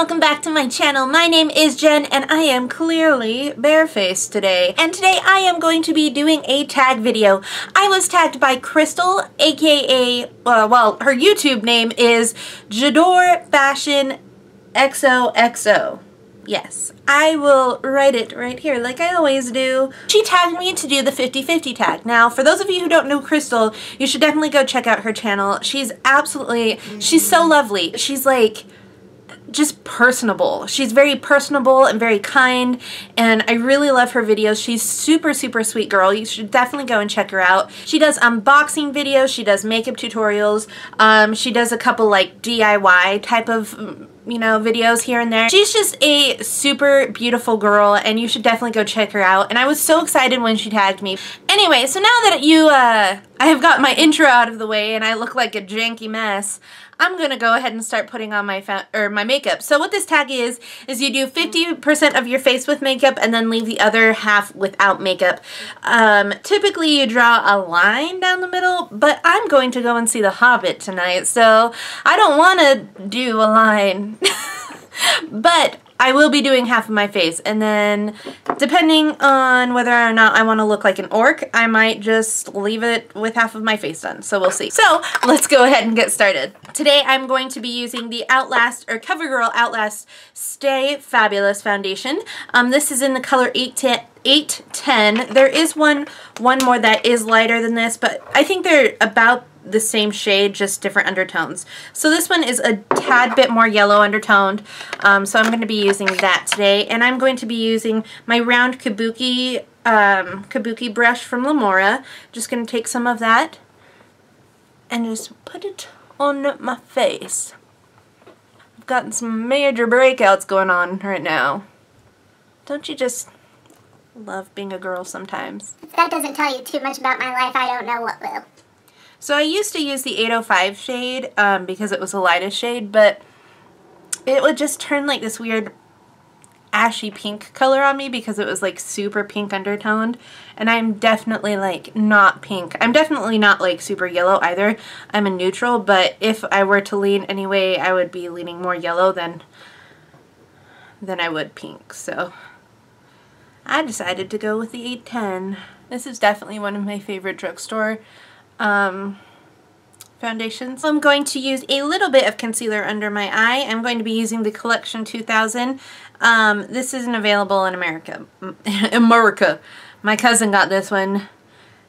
welcome back to my channel. My name is Jen and I am clearly barefaced today. And today I am going to be doing a tag video. I was tagged by Crystal, aka, uh, well, her YouTube name is J'adore Fashion XOXO. Yes, I will write it right here like I always do. She tagged me to do the 50-50 tag. Now, for those of you who don't know Crystal, you should definitely go check out her channel. She's absolutely, she's so lovely. She's like, just personable. She's very personable and very kind and I really love her videos. She's super super sweet girl. You should definitely go and check her out. She does unboxing videos, she does makeup tutorials, um, she does a couple like DIY type of you know, videos here and there. She's just a super beautiful girl and you should definitely go check her out. And I was so excited when she tagged me. Anyway, so now that you, uh, I have got my intro out of the way and I look like a janky mess, I'm gonna go ahead and start putting on my or my makeup. So what this tag is, is you do 50% of your face with makeup and then leave the other half without makeup. Um, typically you draw a line down the middle, but I'm going to go and see The Hobbit tonight, so I don't want to do a line. but I will be doing half of my face and then depending on whether or not I want to look like an orc, I might just leave it with half of my face done. So we'll see. So let's go ahead and get started. Today I'm going to be using the Outlast or CoverGirl Outlast Stay Fabulous Foundation. Um, this is in the color 810 810. There is one one more that is lighter than this, but I think they're about the same shade, just different undertones. So this one is a tad bit more yellow undertoned, um, so I'm going to be using that today. And I'm going to be using my round kabuki, um, kabuki brush from Lamora. Just going to take some of that and just put it on my face. I've gotten some major breakouts going on right now. Don't you just love being a girl sometimes? If that doesn't tell you too much about my life, I don't know what will. So I used to use the 805 shade um, because it was the lightest shade, but it would just turn like this weird ashy pink color on me because it was like super pink undertoned and I'm definitely like not pink. I'm definitely not like super yellow either. I'm a neutral but if I were to lean anyway I would be leaning more yellow than than I would pink so I decided to go with the 810. This is definitely one of my favorite drugstore um, foundations. I'm going to use a little bit of concealer under my eye. I'm going to be using the Collection 2000. Um, this isn't available in America. America. My cousin got this one.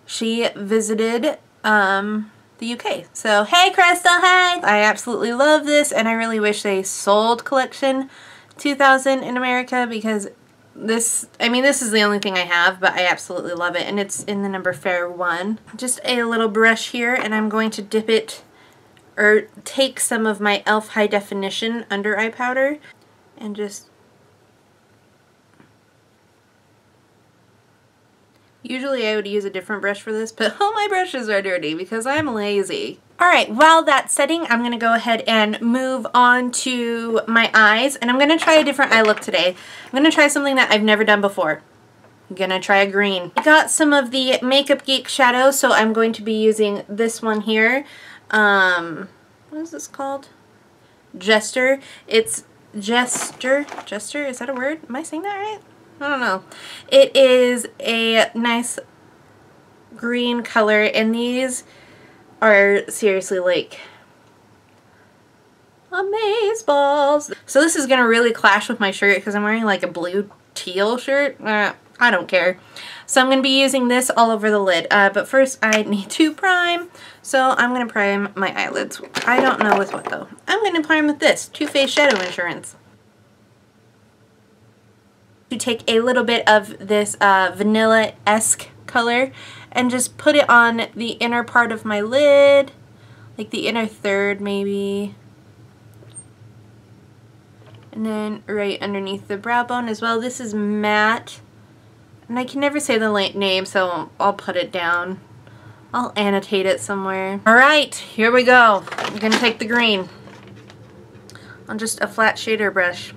She visited um, the UK. So, hey Crystal, hey! I absolutely love this and I really wish they sold Collection 2000 in America because this, I mean, this is the only thing I have, but I absolutely love it. And it's in the number Fair 1. Just a little brush here, and I'm going to dip it, or take some of my e.l.f. High Definition Under Eye Powder, and just Usually I would use a different brush for this, but all my brushes are dirty because I'm lazy. Alright, while that's setting, I'm going to go ahead and move on to my eyes, and I'm going to try a different eye look today. I'm going to try something that I've never done before. I'm going to try a green. I got some of the Makeup Geek shadow, so I'm going to be using this one here. Um, what is this called? Jester. It's Jester. Jester, is that a word? Am I saying that right? I don't know. It is a nice green color and these are seriously like amaze balls. So this is going to really clash with my shirt because I'm wearing like a blue teal shirt. Uh, I don't care. So I'm going to be using this all over the lid. Uh, but first I need to prime. So I'm going to prime my eyelids. I don't know with what though. I'm going to prime with this. Too Faced Shadow Insurance to take a little bit of this uh, vanilla-esque color and just put it on the inner part of my lid, like the inner third maybe. And then right underneath the brow bone as well. This is matte. And I can never say the name, so I'll put it down. I'll annotate it somewhere. Alright, here we go. I'm to take the green on just a flat shader brush.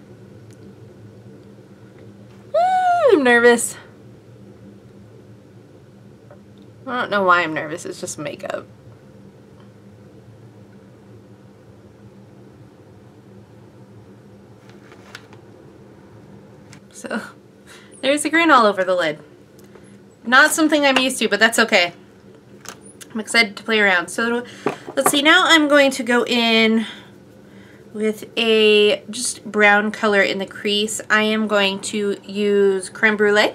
I'm nervous. I don't know why I'm nervous, it's just makeup. So there's the green all over the lid. Not something I'm used to, but that's okay. I'm excited to play around. So let's see, now I'm going to go in with a just brown color in the crease. I am going to use Creme Brulee,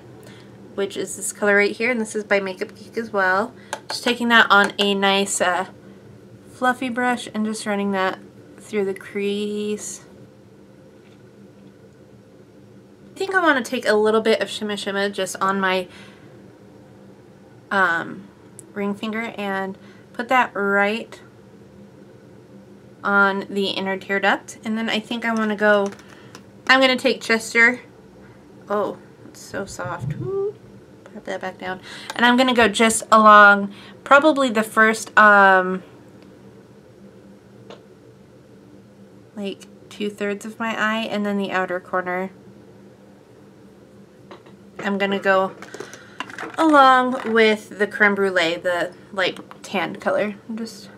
which is this color right here, and this is by Makeup Geek as well. Just taking that on a nice uh, fluffy brush and just running that through the crease. I think I want to take a little bit of Shimma Shimma just on my um, ring finger and put that right on the inner tear duct. And then I think I want to go, I'm going to take Jester. Oh, it's so soft. Put that back down. And I'm going to go just along probably the first, um, like two thirds of my eye and then the outer corner. I'm going to go along with the creme brulee, the light tan color. I'm just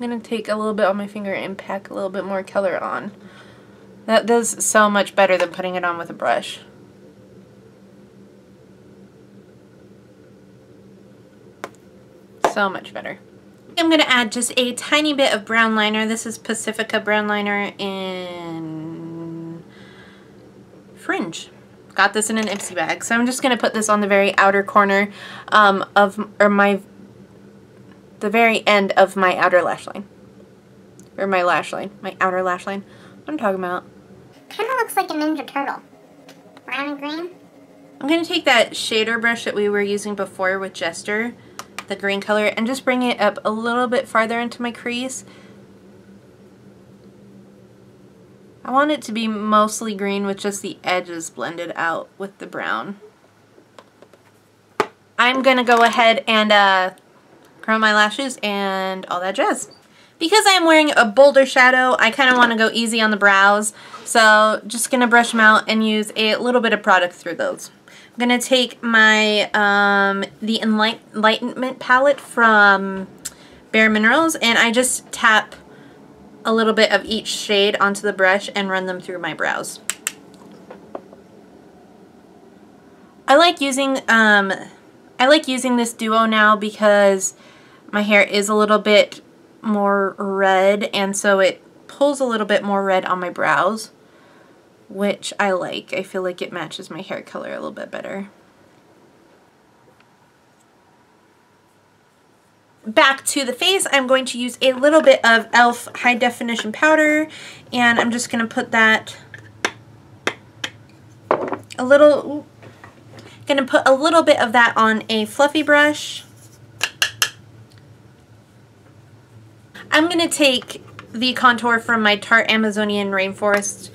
I'm going to take a little bit on my finger and pack a little bit more color on. That does so much better than putting it on with a brush. So much better. I'm going to add just a tiny bit of brown liner. This is Pacifica brown liner in Fringe. Got this in an Ipsy bag. So I'm just going to put this on the very outer corner um, of or my the very end of my outer lash line. Or my lash line. My outer lash line. What I'm talking about. Kind of looks like a Ninja Turtle. Brown and green. I'm going to take that shader brush that we were using before with Jester, the green color, and just bring it up a little bit farther into my crease. I want it to be mostly green with just the edges blended out with the brown. I'm going to go ahead and uh, curl my lashes, and all that jazz. Because I'm wearing a bolder shadow, I kind of want to go easy on the brows. So just going to brush them out and use a little bit of product through those. I'm going to take my um, the Enlightenment palette from Bare Minerals and I just tap a little bit of each shade onto the brush and run them through my brows. I like using um, I like using this duo now because my hair is a little bit more red and so it pulls a little bit more red on my brows which I like. I feel like it matches my hair color a little bit better. Back to the face, I'm going to use a little bit of e.l.f. High Definition Powder and I'm just going to put that a little, going to put a little bit of that on a fluffy brush I'm going to take the contour from my Tarte Amazonian Rainforest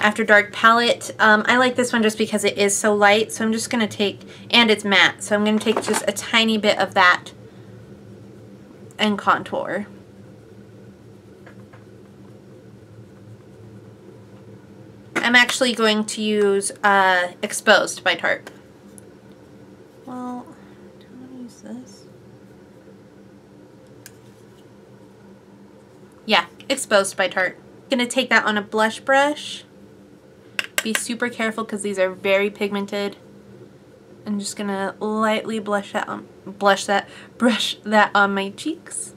After Dark palette. Um, I like this one just because it is so light, so I'm just going to take, and it's matte, so I'm going to take just a tiny bit of that and contour. I'm actually going to use uh, Exposed by Tarte. Well, do I want to use this? Yeah, Exposed by Tarte. Gonna take that on a blush brush. Be super careful because these are very pigmented. I'm just gonna lightly blush that on, blush that, brush that on my cheeks.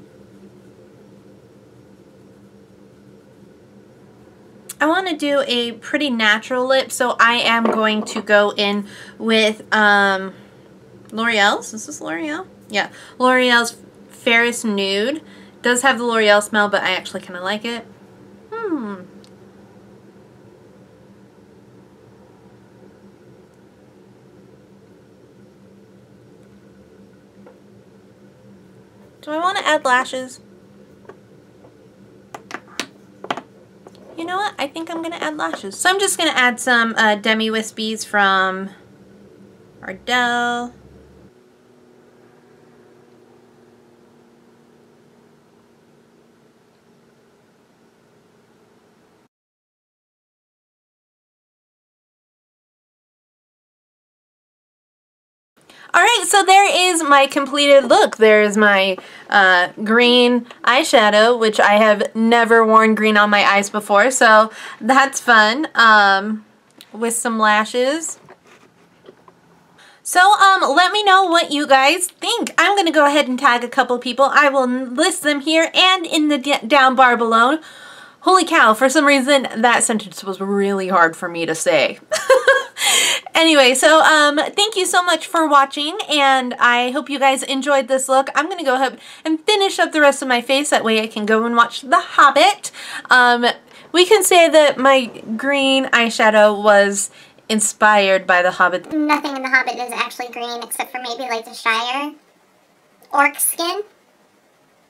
I want to do a pretty natural lip, so I am going to go in with um, L'Oreal's. Is L'Oreal? Yeah, L'Oreal's Fairest Nude does have the L'Oreal smell, but I actually kind of like it. Hmm. Do I want to add lashes? You know what? I think I'm going to add lashes. So I'm just going to add some uh, Demi Wispies from Ardell. Alright, so there is my completed look. There's my uh, green eyeshadow, which I have never worn green on my eyes before, so that's fun. Um, with some lashes. So, um, let me know what you guys think. I'm going to go ahead and tag a couple people. I will list them here and in the down bar below. Holy cow, for some reason that sentence was really hard for me to say. anyway, so um, thank you so much for watching, and I hope you guys enjoyed this look. I'm going to go ahead and finish up the rest of my face. That way I can go and watch The Hobbit. Um, we can say that my green eyeshadow was inspired by The Hobbit. Nothing in The Hobbit is actually green except for maybe like the Shire orc skin.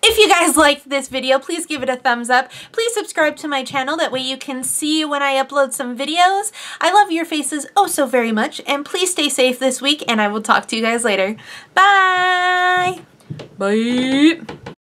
If you guys liked this video, please give it a thumbs up. Please subscribe to my channel. That way you can see when I upload some videos. I love your faces oh so very much. And please stay safe this week. And I will talk to you guys later. Bye! Bye!